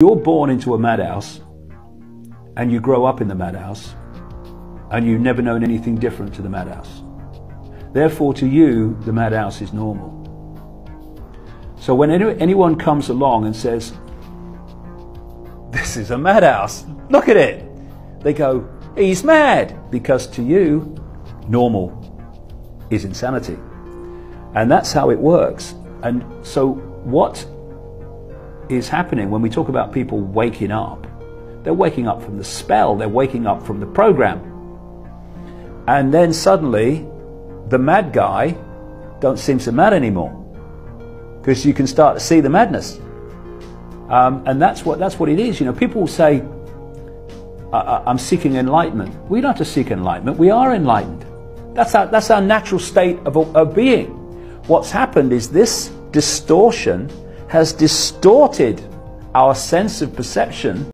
You're born into a madhouse and you grow up in the madhouse and you've never known anything different to the madhouse. Therefore, to you, the madhouse is normal. So when any, anyone comes along and says, This is a madhouse, look at it, they go, He's mad, because to you, normal is insanity. And that's how it works. And so, what is happening when we talk about people waking up. They're waking up from the spell, they're waking up from the program. And then suddenly, the mad guy don't seem so mad anymore because you can start to see the madness. Um, and that's what, that's what it is. You know, people say, I'm seeking enlightenment. We don't have to seek enlightenment. We are enlightened. That's our, that's our natural state of, of being. What's happened is this distortion has distorted our sense of perception